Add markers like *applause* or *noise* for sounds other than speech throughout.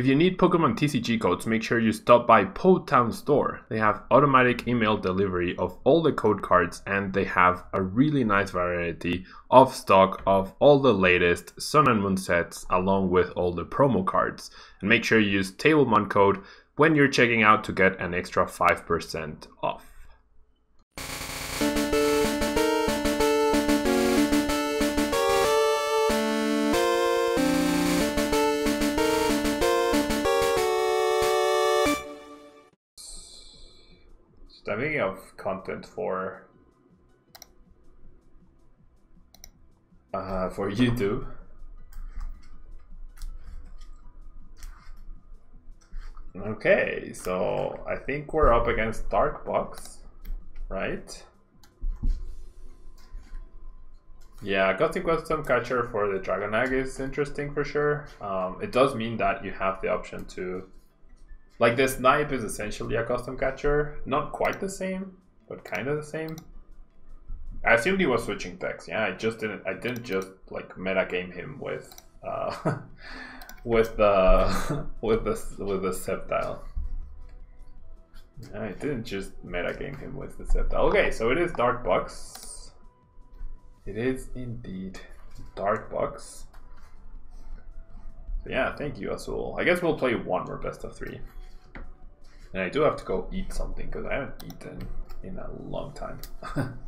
If you need Pokemon TCG codes, make sure you stop by Po Town Store. They have automatic email delivery of all the code cards and they have a really nice variety of stock of all the latest Sun and Moon sets along with all the promo cards. And make sure you use Tablemon code when you're checking out to get an extra 5% off. Thinking of content for uh, for *laughs* YouTube. Okay, so I think we're up against Dark Box, right? Yeah, Gothic Custom Catcher for the Dragon Egg is interesting for sure. Um, it does mean that you have the option to like the snipe is essentially a custom catcher. Not quite the same, but kind of the same. I assumed he was switching decks. Yeah, I just didn't. I didn't just like meta game him with, uh, *laughs* *laughs* with the with the with the Sceptile. I didn't just meta game him with the Sceptile. Okay, so it is Dark Box. It is indeed Dark Box. So yeah, thank you, Azul. I guess we'll play one more best of three. And I do have to go eat something because I haven't eaten in a long time. *laughs*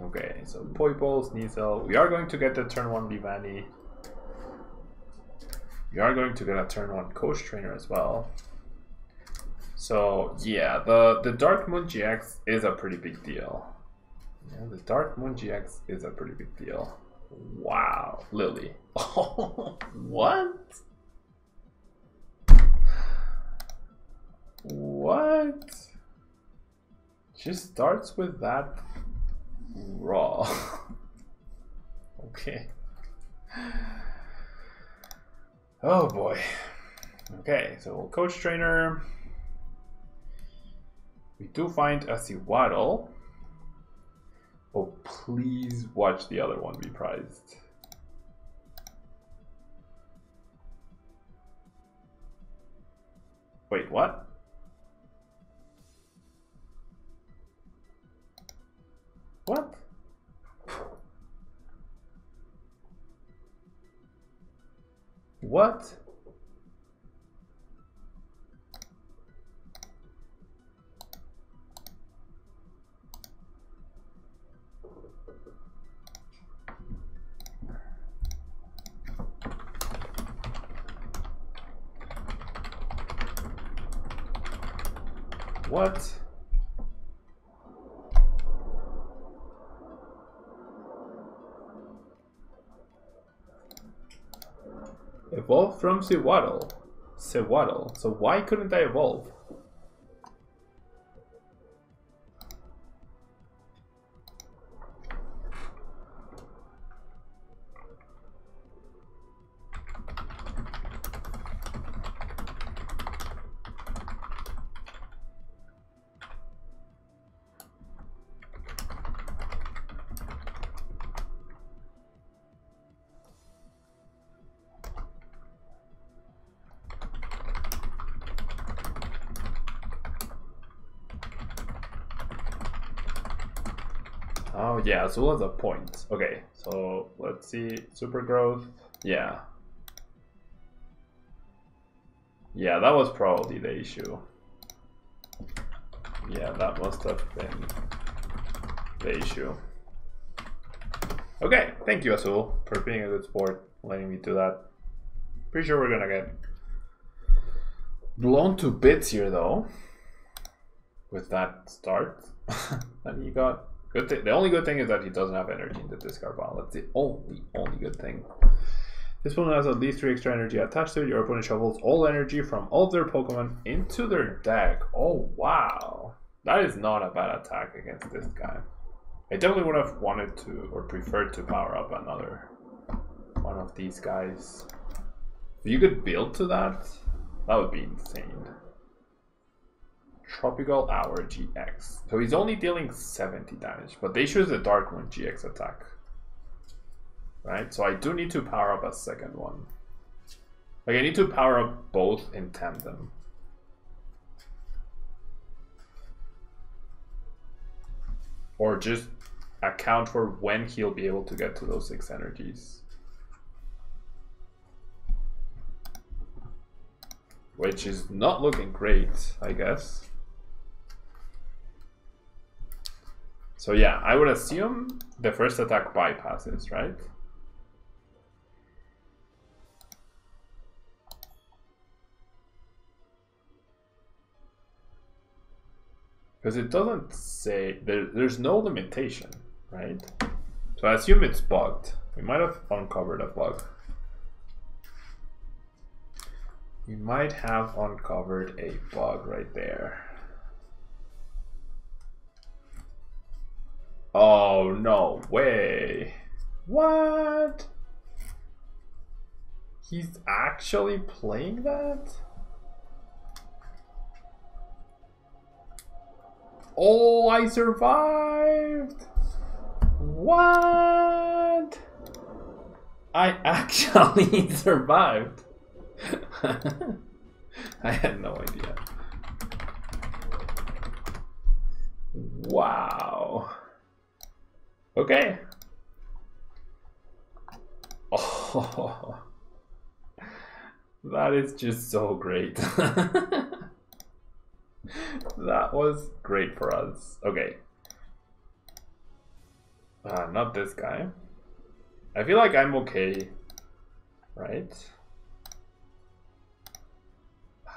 okay, so Poipole, Sneasel. We are going to get the turn 1 Leavanny. We are going to get a turn 1 Coach Trainer as well. So yeah, the, the Dark Moon GX is a pretty big deal. Yeah, the Dark Moon GX is a pretty big deal. Wow, Lillie. *laughs* what? What? She starts with that raw. *laughs* okay. Oh boy. Okay, so coach trainer. We do find a Sewaddle. Oh, please watch the other one be prized. Wait? What? What? What? Evolve from Sewaddle. Sewaddle. So why couldn't I evolve? Oh yeah, what's the point? Okay, so let's see, super growth, yeah. Yeah, that was probably the issue. Yeah, that must have been the issue. Okay, thank you Azul for being a good sport, letting me do that. Pretty sure we're gonna get blown to bits here though, with that start *laughs* that he got. Good thing. The only good thing is that he doesn't have energy in the discard pile. That's the only, only good thing. This one has at least 3 extra energy attached to it. Your opponent shovels all energy from all their Pokemon into their deck. Oh, wow. That is not a bad attack against this guy. I definitely would have wanted to, or preferred to power up another one of these guys. If you could build to that, that would be insane. Tropical Hour GX. So he's only dealing 70 damage, but they choose the Dark Moon GX attack. Right, so I do need to power up a second one. Like I need to power up both in tandem. Or just account for when he'll be able to get to those six energies. Which is not looking great, I guess. So yeah, I would assume the first attack bypasses, right? Because it doesn't say, there, there's no limitation, right? So I assume it's bugged. We might have uncovered a bug. We might have uncovered a bug right there. Oh, no way. What? He's actually playing that? Oh, I survived! What? I actually *laughs* survived. *laughs* I had no idea. Wow. Okay. Oh, *laughs* that is just so great. *laughs* that was great for us. Okay. Uh, not this guy. I feel like I'm okay. Right? *sighs*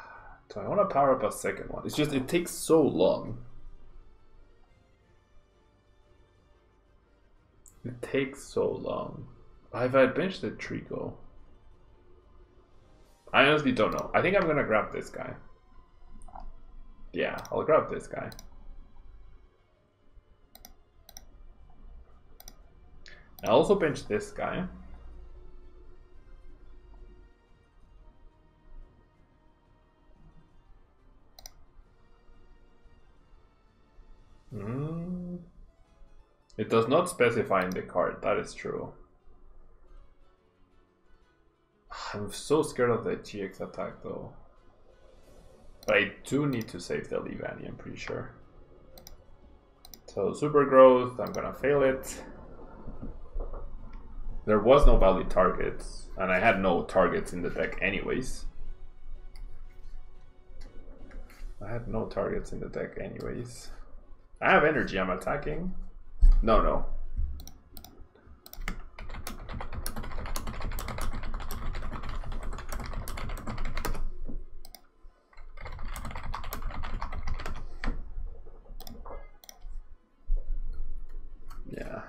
Do I want to power up a second one? It's just, it takes so long. It takes so long. Have I benched the Treecko? I honestly don't know. I think I'm gonna grab this guy. Yeah, I'll grab this guy. I also bench this guy. Mm. It does not specify in the card, that is true. I'm so scared of the GX attack though. But I do need to save the Leavanny, I'm pretty sure. So super growth, I'm gonna fail it. There was no valid targets, and I had no targets in the deck anyways. I had no targets in the deck anyways. I have energy, I'm attacking. No, no. Yeah.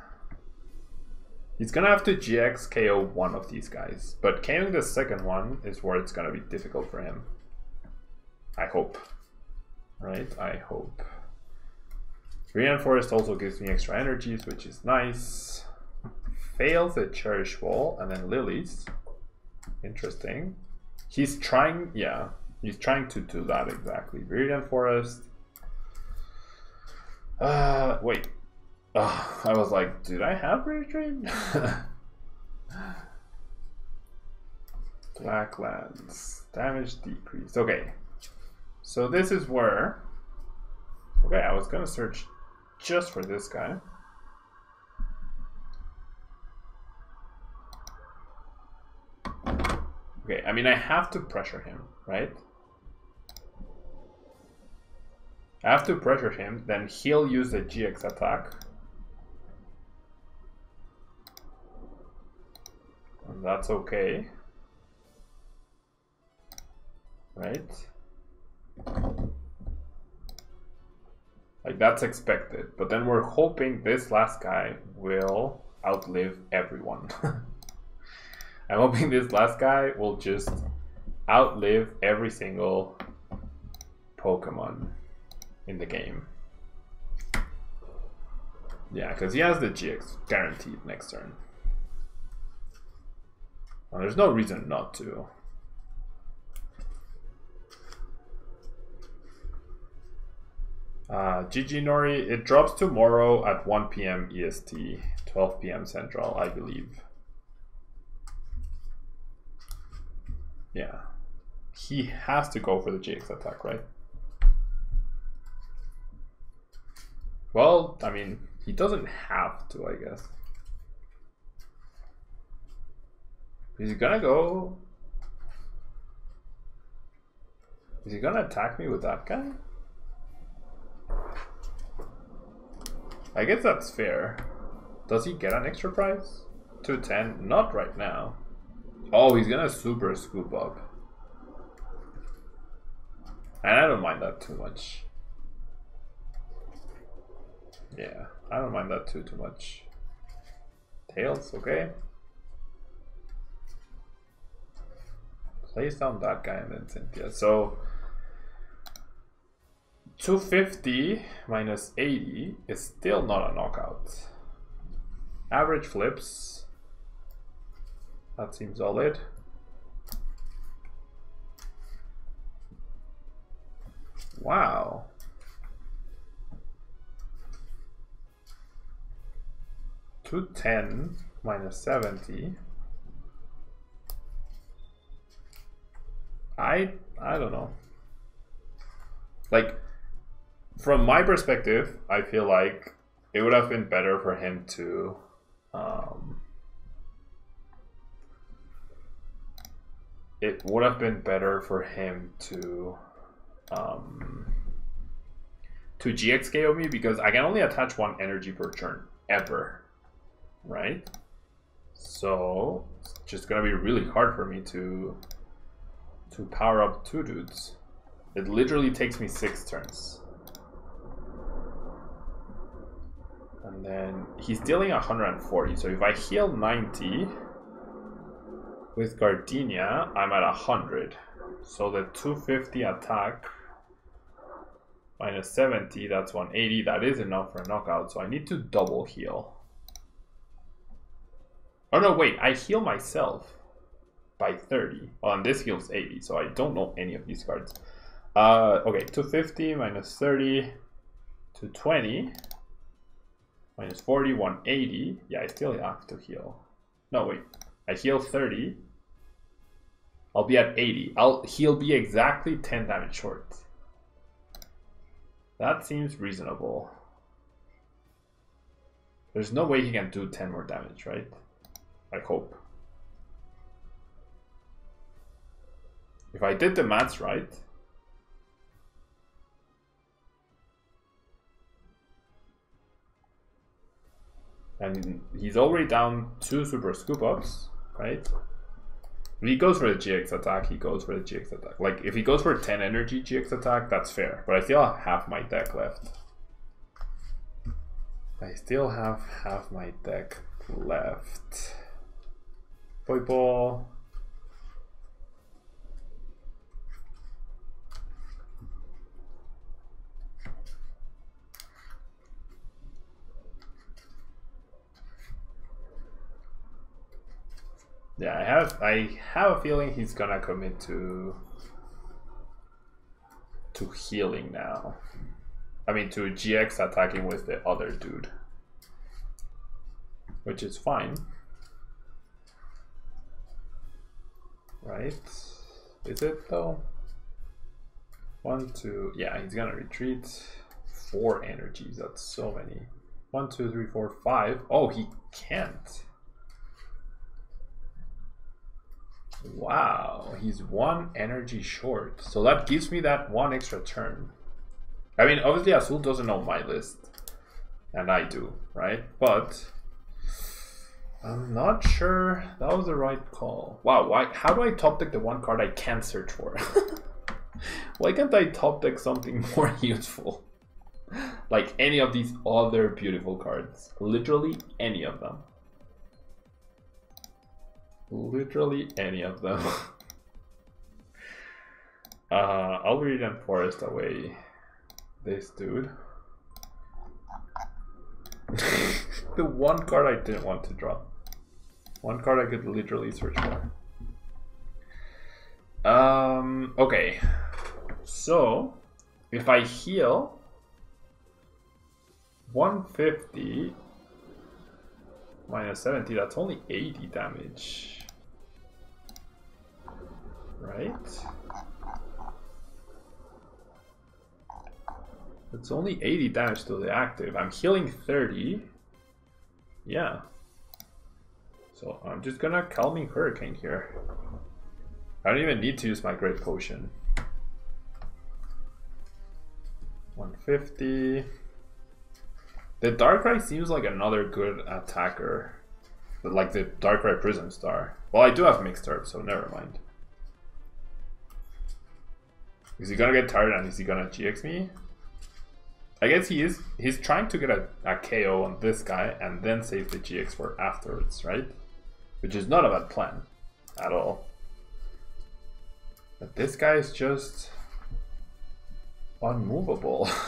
He's gonna have to GX KO one of these guys, but KOing the second one is where it's gonna be difficult for him. I hope. Right? I hope. Reinforced also gives me extra energies, which is nice. Fails the Cherish Ball, and then Lilies. Interesting. He's trying, yeah, he's trying to do that exactly. Viridian Forest. Uh, wait, Oh, I was like, did I have retreat? *laughs* Blacklands. Damage decreased. Okay. So this is where... Okay, I was gonna search just for this guy. Okay, I mean, I have to pressure him, right? I have to pressure him, then he'll use the GX attack. And that's okay. Right? Like that's expected. But then we're hoping this last guy will outlive everyone. *laughs* I'm hoping this last guy will just outlive every single Pokemon in the game. Yeah, because he has the GX guaranteed next turn. Well, there's no reason not to. Uh, GG Nori, it drops tomorrow at 1 p.m. EST, 12 p.m. Central, I believe. Yeah. He has to go for the GX attack, right? Well, I mean, he doesn't have to, I guess. Is he gonna go? Is he gonna attack me with that guy? I guess that's fair. Does he get an extra prize? 210? Not right now. Oh, he's gonna super scoop up. And I don't mind that too much. Yeah, I don't mind that too too much. Tails, okay. Place down that guy and then Cynthia. So 250 minus 80 is still not a knockout. Average flips. That seems solid. Wow. Two ten minus seventy. I I don't know. Like from my perspective, I feel like it would have been better for him to um, it would have been better for him to um, to GX KO me because I can only attach one energy per turn ever, right? So it's just gonna be really hard for me to to power up two dudes. It literally takes me six turns. And then he's dealing 140. So if I heal 90 with Gardenia, I'm at 100. So the 250 attack minus 70, that's 180. That is enough for a knockout. So I need to double heal. Oh no, wait, I heal myself by 30. Well, and this heals 80, so I don't know any of these cards. Uh, okay, 250 minus 30 to 20 minus 40, 180. Yeah, I still have to heal. No, wait. I heal 30. I'll be at 80. I'll he'll be exactly 10 damage short. That seems reasonable. There's no way he can do 10 more damage, right? I hope. If I did the maths right, and he's already down two super scoop ups, right? If he goes for the GX attack, he goes for the GX attack. Like, if he goes for 10 energy GX attack, that's fair. But I still have half my deck left. I still have half my deck left. Boy ball. Yeah, I have I have a feeling he's gonna commit to to healing now. I mean to GX attacking with the other dude. Which is fine. Right? Is it though? One, two, yeah, he's gonna retreat. Four energies, that's so many. One, two, three, four, five. Oh, he can't. Wow, he's one energy short. So that gives me that one extra turn. I mean, obviously Azul doesn't know my list. And I do, right? But I'm not sure that was the right call. Wow, why how do I top deck the one card I can't search for? *laughs* why can't I top deck something *laughs* more useful? like any of these other beautiful cards. Literally any of them. Literally any of them. *laughs* uh, I'll Viridian Forest away this dude. *laughs* the one card I didn't want to draw. One card I could literally search for. Um, okay. So, if I heal 150 minus 70, that's only 80 damage. It's only 80 damage to the active. I'm healing 30. Yeah. So I'm just gonna Calming Hurricane here. I don't even need to use my Great Potion. 150. The Darkrai seems like another good attacker. Like the Darkrai Prism Star. Well, I do have Mixed Herb, so never mind. Is he gonna get tired and is he gonna GX me? I guess he is. He's trying to get a, a KO on this guy and then save the GX for afterwards, right? Which is not a bad plan at all. But this guy is just unmovable. *laughs*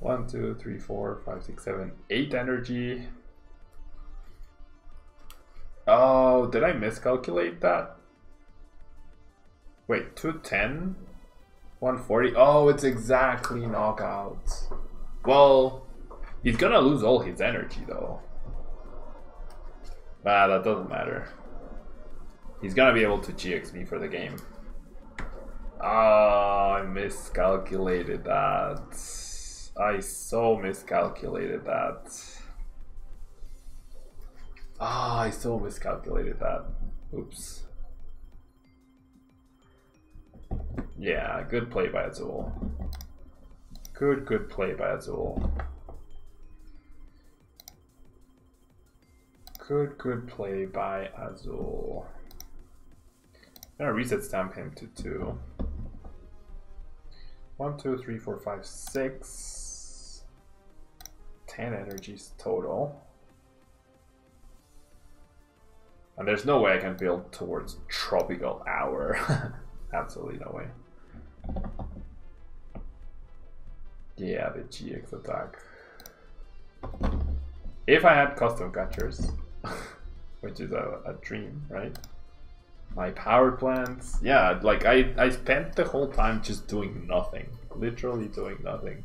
One, two, three, four, five, six, seven, eight energy. Oh, did I miscalculate that? Wait, 210? 140? Oh, it's exactly knockout. Well, he's gonna lose all his energy though. Ah, that doesn't matter. He's gonna be able to GX me for the game. Oh, I miscalculated that. I so miscalculated that. Ah, oh, I so miscalculated that. Oops. Yeah, good play by Azul. Good, good play by Azul. Good, good play by Azul. I'm gonna reset stamp him to two. One, two, three, four, five, six. Ten energies total. And there's no way I can build towards Tropical Hour. *laughs* Absolutely no way. Yeah, the GX attack. If I had custom catchers, *laughs* which is a, a dream, right? My power plants, yeah, like I, I spent the whole time just doing nothing. Literally doing nothing.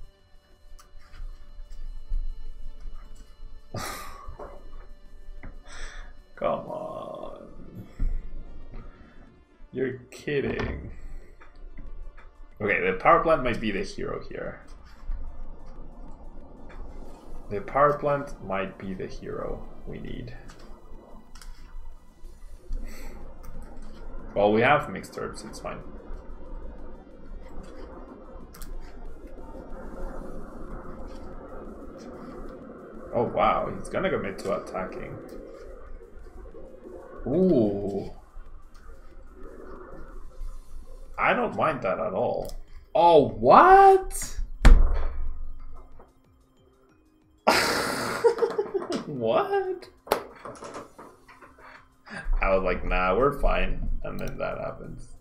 *laughs* Come on. You're kidding. Okay, the power plant might be the hero here. The power plant might be the hero we need. Well, we have mixed herbs, it's fine. Oh wow, he's gonna commit to attacking. Ooh. I don't mind that at all. Oh, what? *laughs* what? I was like, nah, we're fine. And then that happens.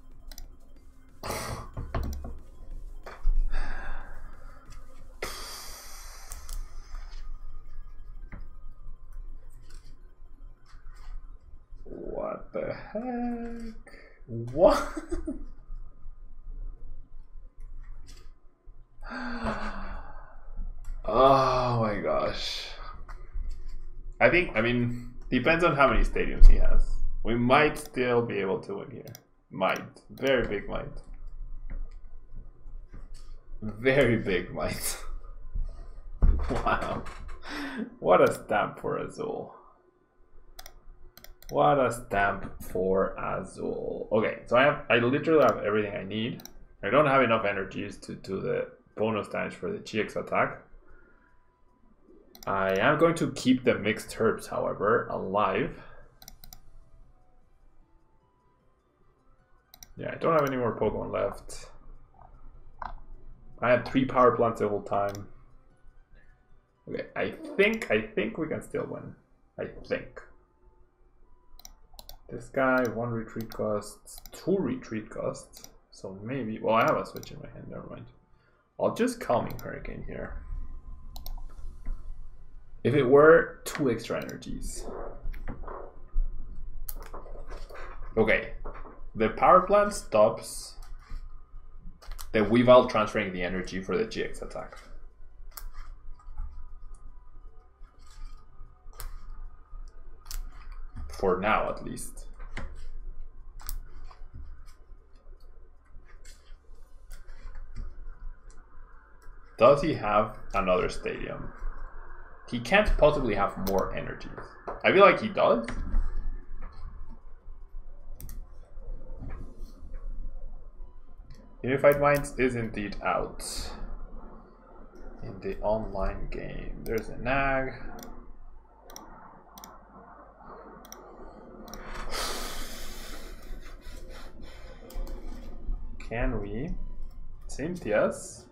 *sighs* what the heck? What? oh my gosh. I think, I mean, depends on how many stadiums he has. We might still be able to win here. Might. Very big might. Very big might. *laughs* wow. What a stamp for Azul. What a stamp for Azul. Okay, so I have I literally have everything I need. I don't have enough energies to do the bonus damage for the GX attack. I am going to keep the mixed herbs, however, alive. Yeah, I don't have any more Pokemon left. I had three power plants the whole time. Okay, I think I think we can still win. I think. This guy, one retreat costs, two retreat costs. So maybe well I have a switch in my hand, never mind. I'll just calming hurricane here. If it were two extra energies. Okay, the power plant stops the Weavile transferring the energy for the GX attack. For now, at least. Does he have another stadium? He can't possibly have more energies. I feel like he does. Unified Minds is indeed out in the online game. There's a nag. Can we? Cynthia's?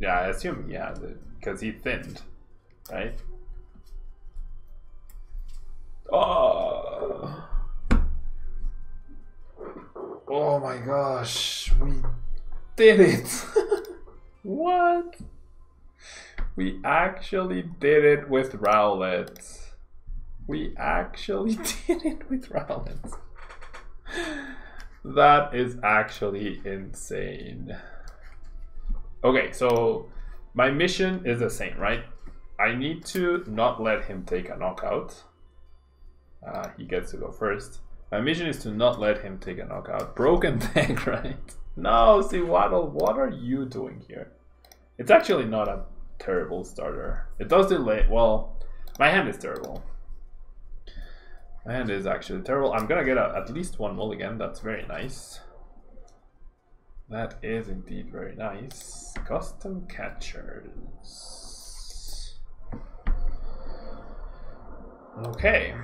Yeah, I assume he has it because he thinned, right? Oh. Oh my gosh, we did it! *laughs* what? We actually did it with Rowlet. We actually *laughs* did it with Rowlet. That is actually insane. Okay, so my mission is the same, right? I need to not let him take a knockout. Uh, he gets to go first. My mission is to not let him take a knockout. Broken *laughs* deck, right? No, Sewaddle, what are you doing here? It's actually not a terrible starter. It does delay. Well, my hand is terrible. My hand is actually terrible. I'm gonna get a, at least one mulligan. That's very nice. That is indeed very nice. Custom catchers. Okay.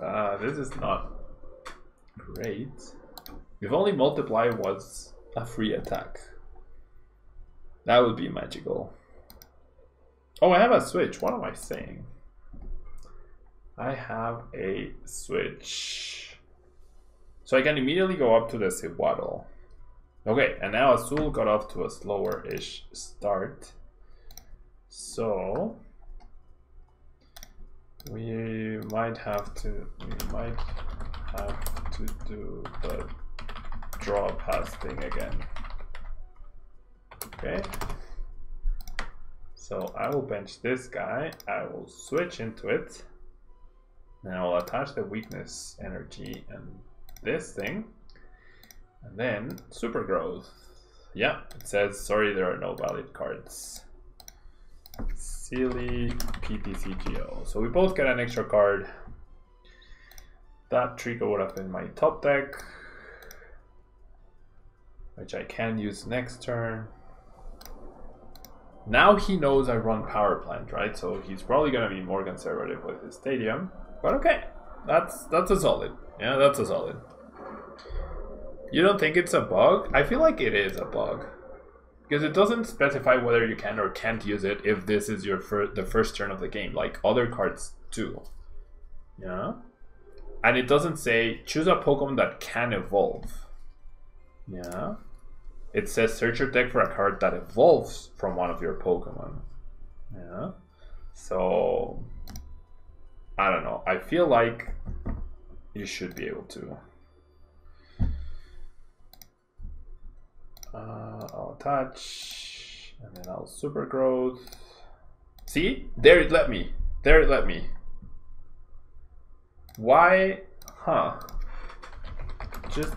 Uh, this is not great. If only multiply was a free attack. That would be magical. Oh, I have a switch. What am I saying? I have a switch. So I can immediately go up to the Sewaddle. Okay, and now Azul got off to a slower-ish start. So we might have to we might have to do the draw pass thing again. Okay. So I will bench this guy. I will switch into it. And I will attach the weakness energy and this thing. And then super growth. Yeah, it says sorry there are no valid cards. Silly PTCGO. So we both get an extra card. That trigger would have been my top deck. Which I can use next turn. Now he knows I run power plant, right? So he's probably gonna be more conservative with his stadium. But okay, that's that's a solid. Yeah, that's a solid. You don't think it's a bug? I feel like it is a bug. Because it doesn't specify whether you can or can't use it if this is your fir the first turn of the game, like other cards do. Yeah? And it doesn't say choose a Pokemon that can evolve. Yeah? It says search your deck for a card that evolves from one of your Pokemon. Yeah? So I don't know. I feel like you should be able to. Uh, I'll attach, and then I'll super growth. See? There it let me. There it let me. Why? Huh. Just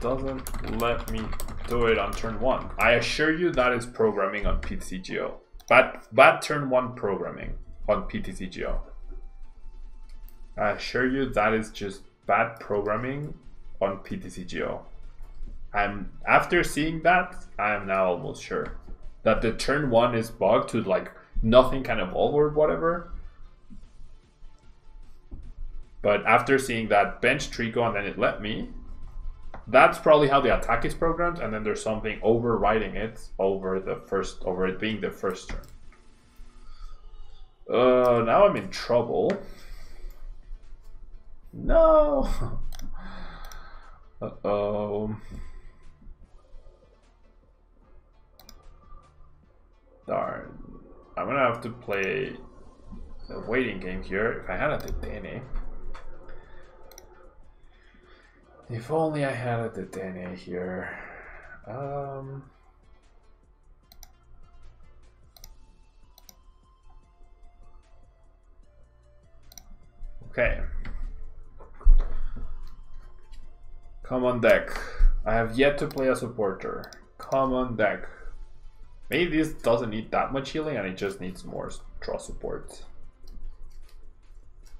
doesn't let me do it on turn one. I assure you that is programming on PTCGO. Bad, bad turn one programming on PTCGO. I assure you that is just bad programming on PTCGO. I'm after seeing that, I am now almost sure that the turn one is bugged to like nothing can evolve or whatever. But after seeing that bench Treecko and then it let me, that's probably how the attack is programmed, and then there's something overriding it over the first over it being the first turn. Uh now I'm in trouble. No. *laughs* Uh oh. Darn. I'm gonna have to play a waiting game here. If I had a Dedenne. If only I had a Dedenne here. Um. Okay. Come on deck. I have yet to play a supporter. Come on deck. Maybe this doesn't need that much healing and it just needs more draw support.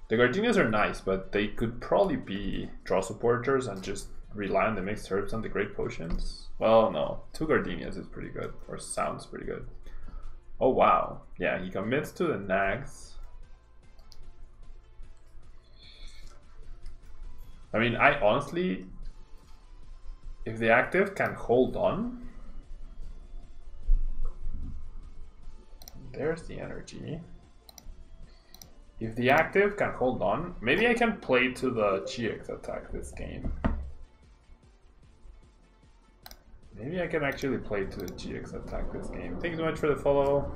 The Gardenias are nice, but they could probably be draw supporters and just rely on the mixed herbs and the great potions. Well, no. Two Gardenias is pretty good, or sounds pretty good. Oh, wow. Yeah, he commits to the Nags. I mean, I honestly, if the active can hold on, there's the energy. If the active can hold on, maybe I can play to the GX attack this game. Maybe I can actually play to the GX attack this game. Thank you so much for the follow.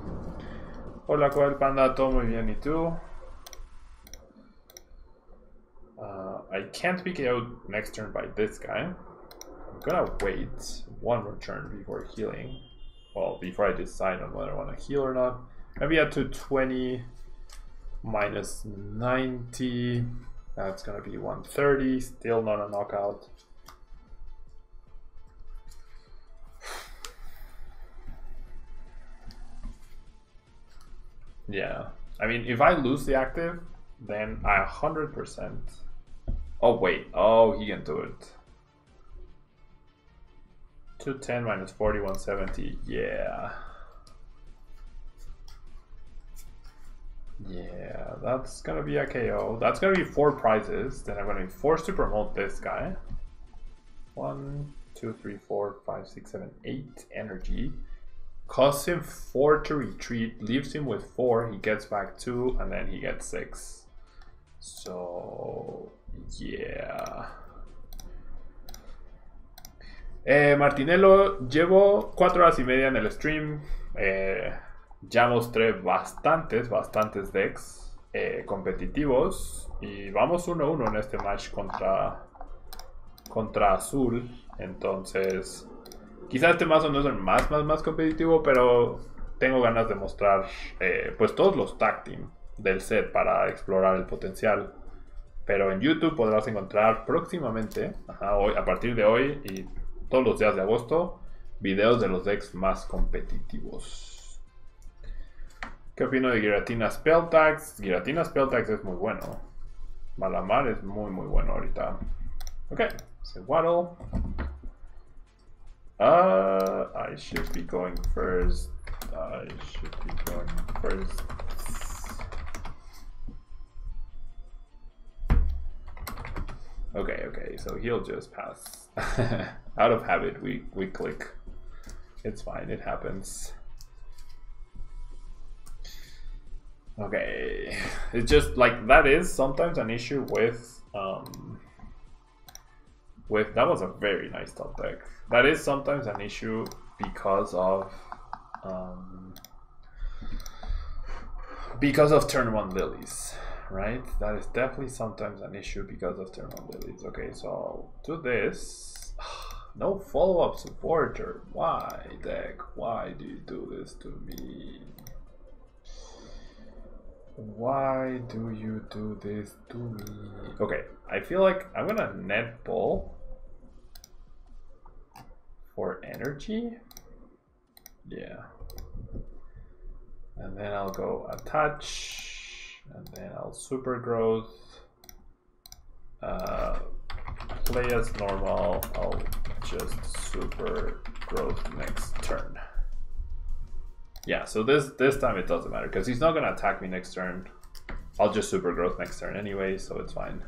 Hola, Coel Panda, todo muy bien, ¿y tú? Uh, I can't be KO'd next turn by this guy. I'm gonna wait one more turn before healing. Well, before I decide on whether I want to heal or not. Maybe at 220 minus 90. That's gonna be 130. Still not a knockout. Yeah. I mean, if I lose the active, then I 100%. Oh, wait. Oh, he can do it. 210 minus 40, 170. Yeah. Yeah, that's gonna be a KO. That's gonna be four prizes. Then I'm gonna be forced to promote this guy. One, two, three, four, five, six, seven, eight energy. Costs him four to retreat, leaves him with four, he gets back two, and then he gets six. So, yeah. Eh, Martinello, llevo cuatro horas y media en el stream. Eh, ya mostré bastantes, bastantes decks eh, competitivos. Y vamos 1-1 en este match contra, contra Azul. Entonces, quizás este mazo no es el más, más, más competitivo, pero tengo ganas de mostrar eh, pues todos los tag team del set para explorar el potencial. Pero en YouTube podrás encontrar próximamente, hoy, a partir de hoy y todos los días de agosto, videos de los decks más competitivos. ¿Qué opino de Giratina Spell Tags? Giratina Spell Tags es muy bueno. Malamar es muy muy bueno ahorita. Ok, se Waddle. Uh, I should be going first. I should be going first. Okay, okay, so he'll just pass. *laughs* Out of habit, we, we click. It's fine, it happens. Okay, it's just like that is sometimes an issue with um, with that was a very nice top deck. That is sometimes an issue because of um, because of turn one lilies right? That is definitely sometimes an issue because of turn one. Okay, so I'll do this. *sighs* No follow-up supporter. Why, deck? Why do you do this to me? Why do you do this to me? Okay, I feel like I'm gonna net ball for energy. Yeah. And then I'll go attach, and then I'll super growth. Uh, play as normal. I'll just super growth next turn. Yeah, so this this time it doesn't matter because he's not gonna attack me next turn. I'll just super growth next turn anyway, so it's fine.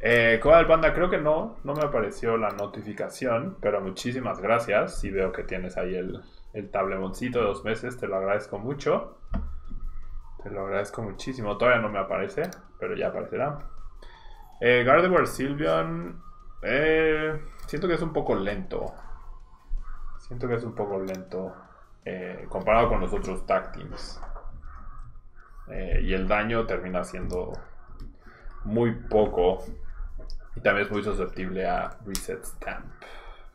Eh, del Panda, creo que no, no me apareció la notificación, pero muchísimas gracias. Si veo que tienes ahí el, el tablemoncito de dos meses, te lo agradezco mucho. Te lo agradezco muchísimo. Todavía no me aparece, pero ya aparecerá. Eh, Gardevoir Sylveon, eh, siento que es un poco lento. Siento que es un poco lento eh, comparado con los otros tag teams. Eh, y el daño termina siendo muy poco. Y también es muy susceptible a Reset Stamp.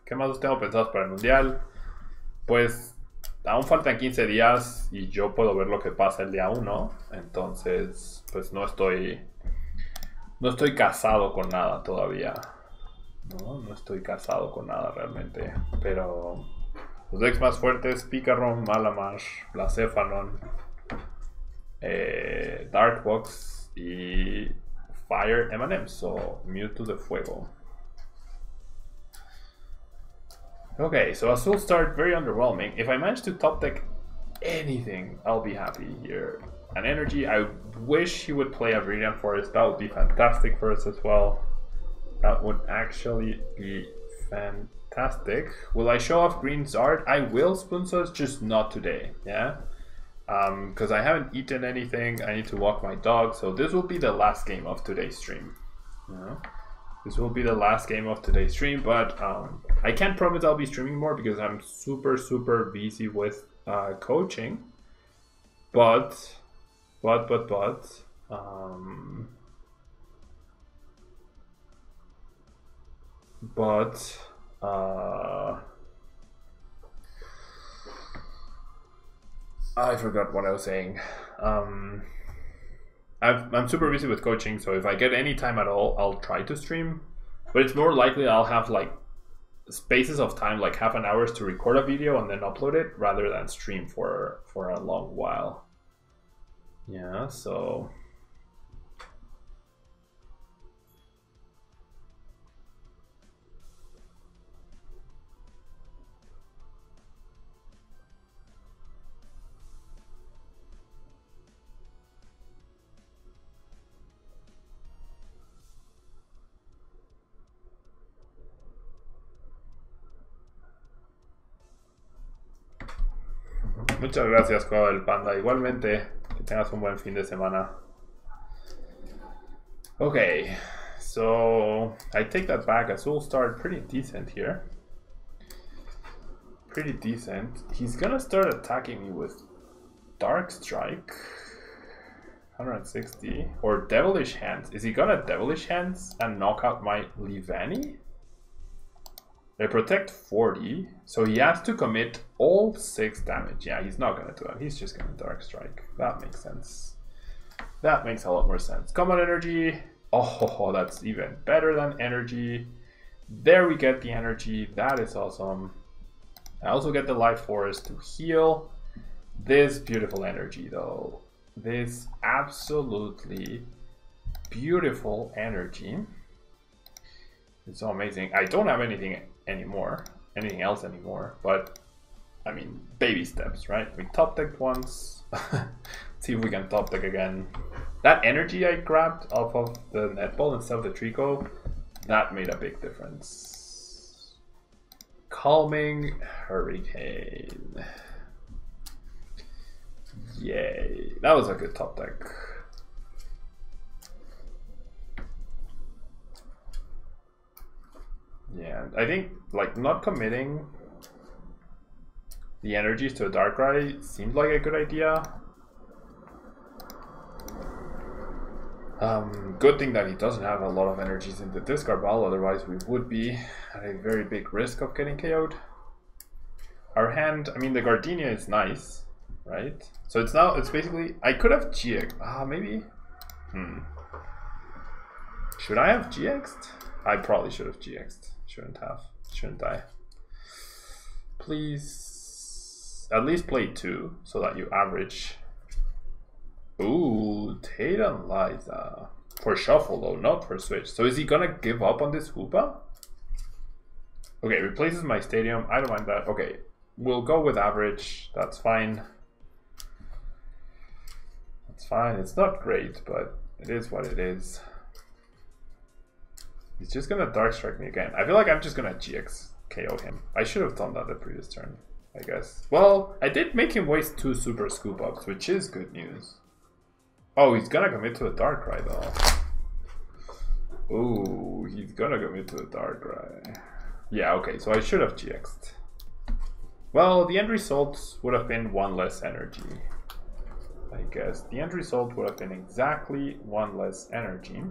¿Qué más os tengo pensados para el mundial? Pues aún faltan 15 días y yo puedo ver lo que pasa el día 1. Entonces, pues no estoy. No estoy casado con nada todavía. No, no estoy casado con nada realmente. Pero los decks más fuertes: Picaron, Malamar, Blacephalon, eh, Darkbox y Fire M&M's o Mewtwo de Fuego. Okay, so Azul start very underwhelming. If I manage to top deck anything, I'll be happy here. An energy, I wish he would play a Viridian Forest. That would be fantastic for us as well. That would actually be fantastic. Will I show off Green Zard? I will, Spoonsos, just not today, yeah? Because um, I haven't eaten anything. I need to walk my dog. So this will be the last game of today's stream. Yeah. This will be the last game of today's stream, but um, I can't promise I'll be streaming more because I'm super, super busy with uh, coaching. But, but, but, but, um, but, uh, I forgot what I was saying. Um, i am super busy with coaching, so if I get any time at all, I'll try to stream. But it's more likely I'll have like spaces of time, like half an hour to record a video and then upload it, rather than stream for for a long while. Yeah, so Muchas gracias, Cueva del Panda. Igualmente, que tengas un buen fin de semana. Okay, so I take that back. Azul start pretty decent here. Pretty decent. He's gonna start attacking me with Dark Strike. 160. Or Devilish Hands. Is he gonna Devilish Hands and knock out my Leavanny? They protect 40, so he has to commit all 6 damage. Yeah, he's not gonna do that. He's just gonna Dark Strike. That makes sense. That makes a lot more sense. Common Energy. Oh, *laughs* that's even better than Energy. There we get the Energy. That is awesome. I also get the Life Forest to heal. This beautiful energy, though. This absolutely beautiful energy. It's so amazing. I don't have anything anymore, anything else anymore. But I mean, baby steps, right? We top decked once. *laughs* see if we can top deck again. That energy I grabbed off of the netball instead of the Treecko, that made a big difference. Calming Hurricane. Yay. That was a good top deck. Yeah, I think like not committing the energies to a Darkrai seemed like a good idea. Um, good thing that he doesn't have a lot of energies in the discard pile, otherwise we would be at a very big risk of getting KO'd. Our hand, I mean the Gardenia is nice, right? So it's now, it's basically, I could have GX, ah maybe, hmm. Should I have GX'd? I probably should have GX'd. Shouldn't have. Shouldn't I? Please at least play two so that you average. Ooh, Tate & Liza. Uh, for shuffle though, not for switch. So is he gonna give up on this Hoopa? Okay, replaces my stadium. I don't mind that. Okay, we'll go with average. That's fine. That's fine. It's not great, but it is what it is. He's just gonna Dark Strike me again. I feel like I'm just gonna GX KO him. I should have done that the previous turn, I guess. Well, I did make him waste two Super Scoop Ups, which is good news. Oh, he's gonna commit to a dark Darkrai though. Ooh, he's gonna commit to a dark Darkrai. Yeah, okay, so I should have GX'd. Well, the end result would have been one less energy. I guess. The end result would have been exactly one less energy.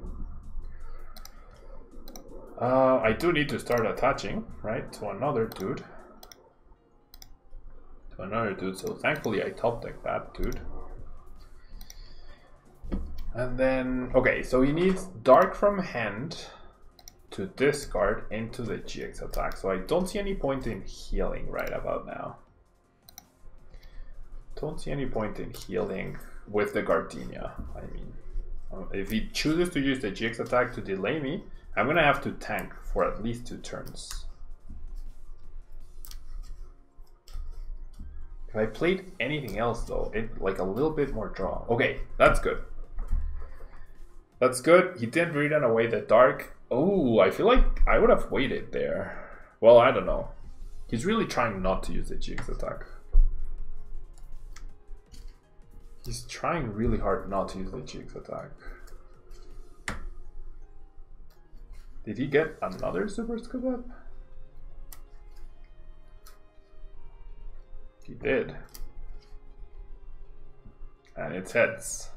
Uh, I do need to start attaching, right, to another dude. to another dude. So thankfully I top deck that dude. And then, okay, so he needs Dark from hand to discard into the GX attack. So I don't see any point in healing right about now. Don't see any point in healing with the Gardenia, I mean. Um, if he chooses to use the GX attack to delay me, I'm gonna have to tank for at least two turns. If I played anything else though, it like a little bit more draw. Okay, that's good. That's good. He didn't read on away the dark. Oh, I feel like I would have waited there. Well, I don't know. He's really trying not to use the GX attack. He's trying really hard not to use the GX attack. Did he get another super scoop up? He did. And it's heads.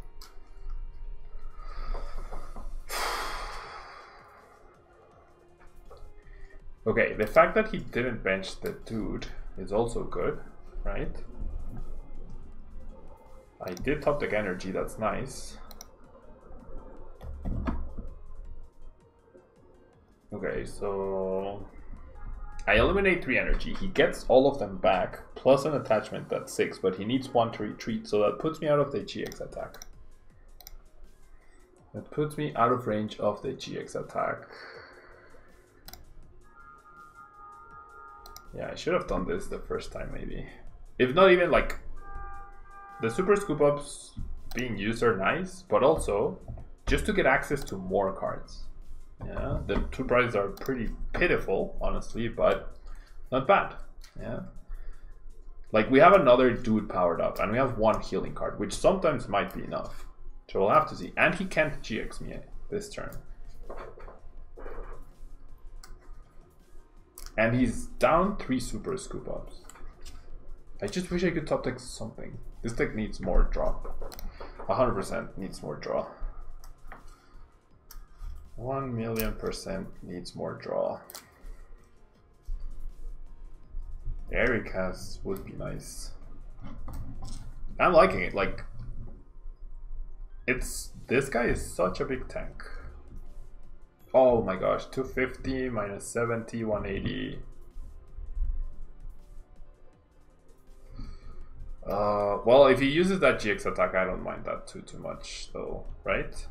Okay, the fact that he didn't bench the dude is also good, right? I did top deck energy, that's nice. Okay, so I eliminate three energy. He gets all of them back, plus an attachment that's six, but he needs one to retreat, so that puts me out of the GX attack. That puts me out of range of the GX attack. Yeah, I should have done this the first time maybe. If not even like the super scoop ups being used are nice, but also just to get access to more cards. Yeah, the two prizes are pretty pitiful, honestly, but not bad. Yeah. Like we have another dude powered up and we have one healing card, which sometimes might be enough. So we'll have to see. And he can't GX me this turn. And he's down three super scoop ups. I just wish I could top deck something. This deck needs more draw. 100% needs more draw. 1 million percent needs more draw. Erika's would be nice. I'm liking it. Like, it's this guy is such a big tank. Oh my gosh, 250 minus 70, 180. Uh, well, if he uses that GX attack, I don't mind that too too much, though, right?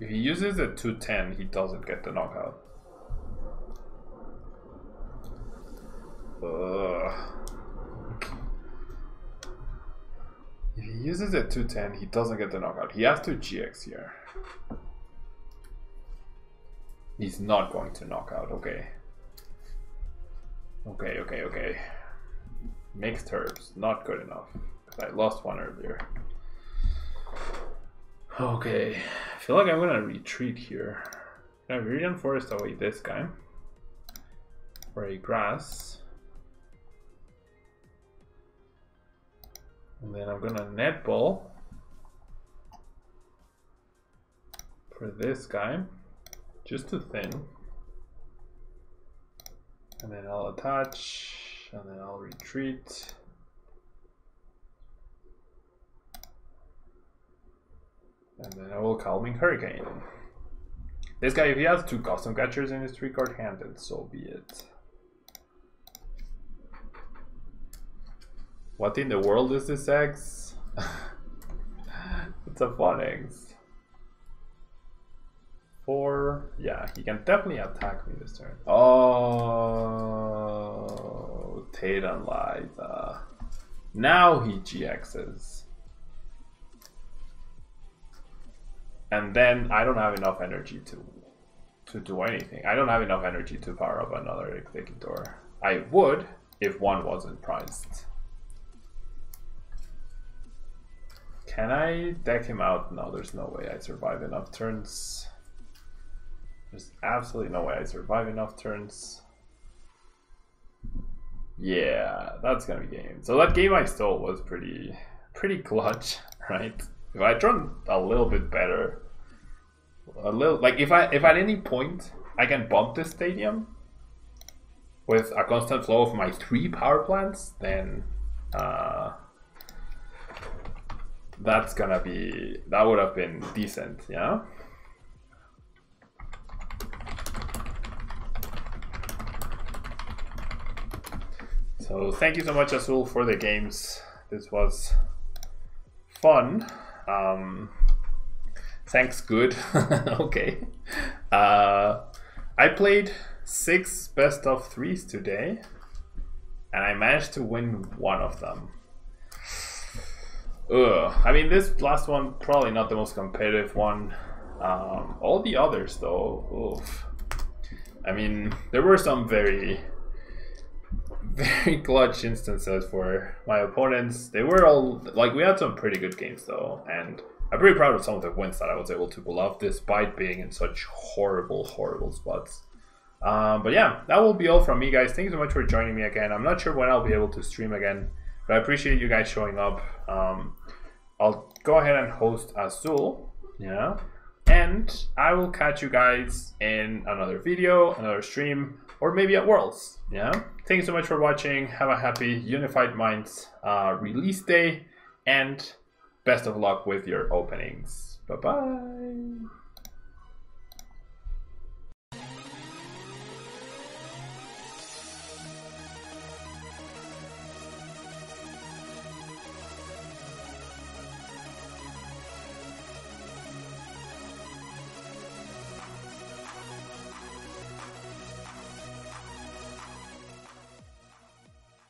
If he uses a 210, he doesn't get the knockout. Ugh. If he uses a 210, he doesn't get the knockout. He has to GX here. He's not going to knock out, okay. Okay, okay, okay. Mixed herbs, not good enough. I lost one earlier. Okay, I feel like I'm gonna retreat here. Can I Viridian Forest away this guy? For a grass. And then I'm gonna net ball for this guy just to thin. And then I'll attach, and then I'll retreat. And then I will Calming Hurricane. This guy, if he has two custom catchers in his three card hand, then so be it. What in the world is this X? *laughs* it's a fun X four. Yeah, he can definitely attack me this turn. Oh, Tate & Liza. Now he GXs. And then I don't have enough energy to to do anything. I don't have enough energy to power up another Exeggutor. I would if one wasn't priced. Can I deck him out? No, there's no way I survive enough turns. There's absolutely no way I survive enough turns. Yeah, that's gonna be game. So that game I stole was pretty pretty clutch, *laughs* right? If I drawn a little bit better, a little like if I if at any point I can bump this stadium, with a constant flow of my three power plants, then uh, that's gonna be that would have been decent, yeah. So thank you so much, Azul, for the games. This was fun. Um, thanks, good. *laughs* okay. Uh, I played six best of threes today, and I managed to win one of them. Ugh. I mean, this last one probably not the most competitive one. Um, all the others, though, oof. I mean, there were some very, very *laughs* clutch instances for my opponents. They were all like we had some pretty good games though, and I'm pretty proud of some of the wins that I was able to pull off, despite being in such horrible, horrible spots. Um, but yeah, that will be all from me, guys. Thank you so much for joining me again. I'm not sure when I'll be able to stream again, but I appreciate you guys showing up. Um, I'll go ahead and host Azul, yeah, and I will catch you guys in another video, another stream, or maybe at Worlds, yeah. Thanks so much for watching. Have a happy Unified Minds uh, release day, and best of luck with your openings. Bye bye.